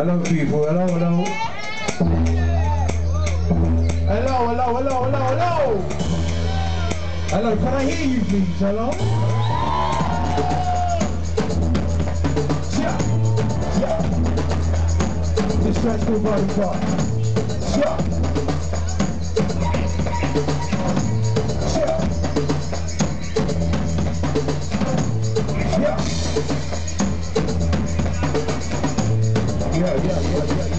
Hello, people. Hello, hello. Hello, hello, hello, hello, hello. Hello, can I hear you, please? Hello? Yeah, yeah. This track's called Butterfly. Yeah. Yeah.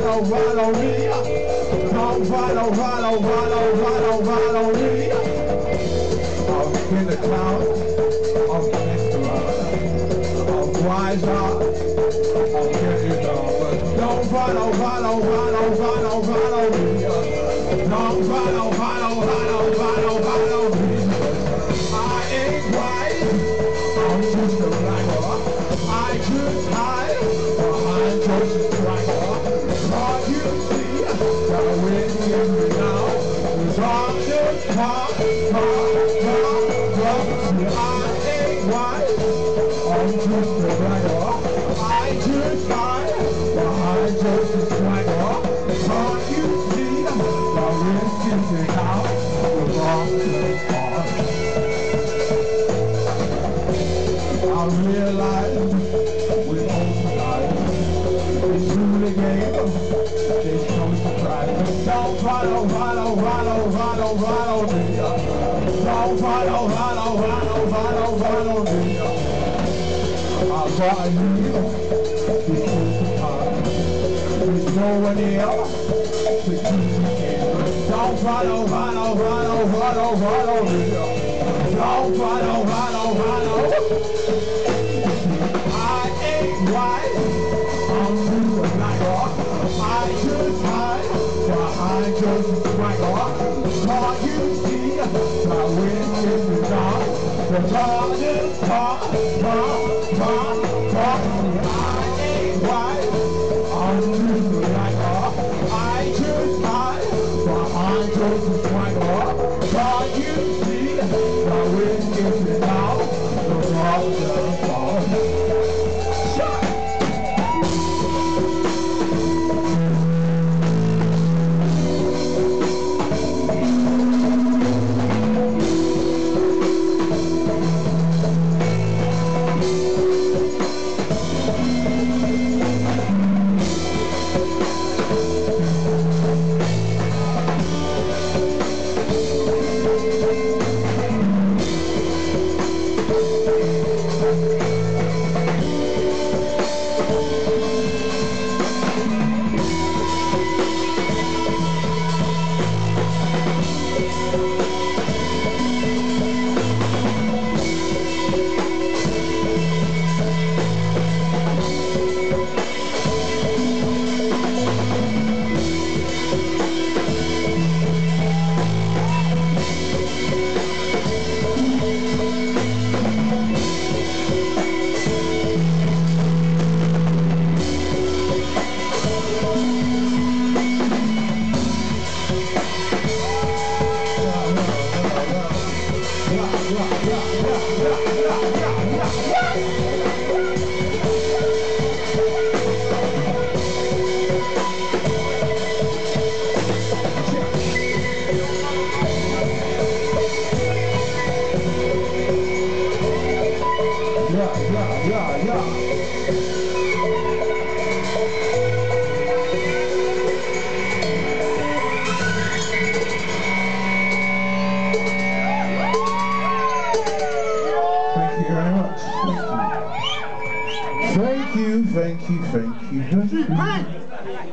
right on, right on me. Come right on, on, right on, right on, right on me. Up in the clouds, up next to us, up wise up, up get you don't right on, right on, right on, right on, me. Don't right on, right on, right on. Behind Joseph Swagger. Can't you see the wind in me Don't follow, follow, follow, follow, follow me. Don't follow, follow, follow, follow, follow me. I got you because the time. There's no one else to keep me in. Don't follow, follow, follow, follow, follow me. Don't follow, just my heart. can you see? My wind is the dark. The darkest part. Música yeah, yeah, yeah, yeah. Thank you very much. Thank you. Thank you, thank you, thank you. Thank you.